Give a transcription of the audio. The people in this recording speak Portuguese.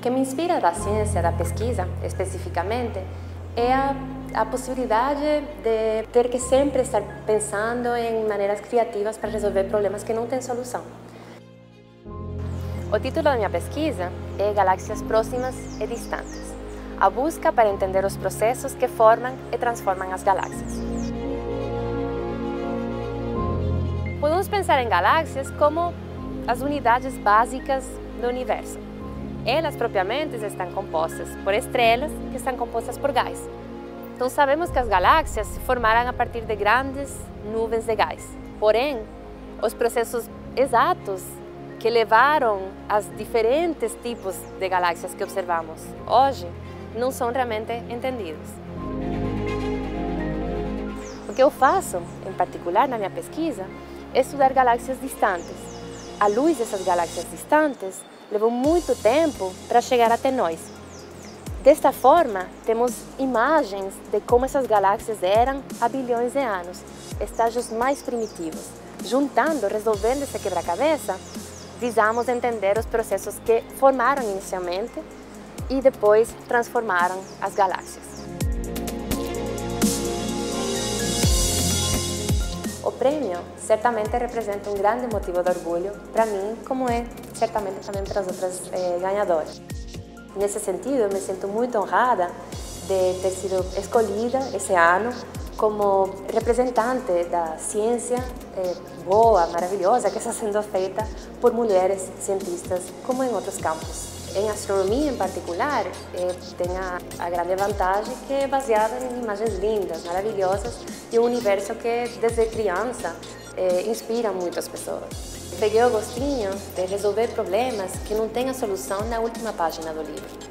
que me inspira da ciência, da pesquisa especificamente, é a, a possibilidade de ter que sempre estar pensando em maneiras criativas para resolver problemas que não têm solução. O título da minha pesquisa é Galáxias Próximas e Distantes a busca para entender os processos que formam e transformam as galáxias. Podemos pensar em galáxias como as unidades básicas do universo. Elas propriamente estão compostas por estrelas que estão compostas por gás. Então sabemos que as galáxias se formaram a partir de grandes nuvens de gás. Porém, os processos exatos que levaram aos diferentes tipos de galáxias que observamos hoje não são realmente entendidos. O que eu faço, em particular na minha pesquisa, é estudar galáxias distantes. A luz dessas galáxias distantes levou muito tempo para chegar até nós. Desta forma, temos imagens de como essas galáxias eram há bilhões de anos, estágios mais primitivos. Juntando, resolvendo esse quebra-cabeça, visamos entender os processos que formaram inicialmente e depois transformaram as galáxias. Prêmio certamente representa um grande motivo de orgulho para mim, como é certamente também para as outras eh, ganhadoras. Nesse sentido, eu me sinto muito honrada de ter sido escolhida esse ano como representante da ciência eh, boa, maravilhosa que está sendo feita por mulheres cientistas, como em outros campos em astronomia em particular, eh, tem a, a, grande vantagem que é baseada em imagens lindas, maravilhosas e um universo que desde criança eh, inspira muitas pessoas. Peguei o gostinho de resolver problemas que não têm a solução na última página do livro.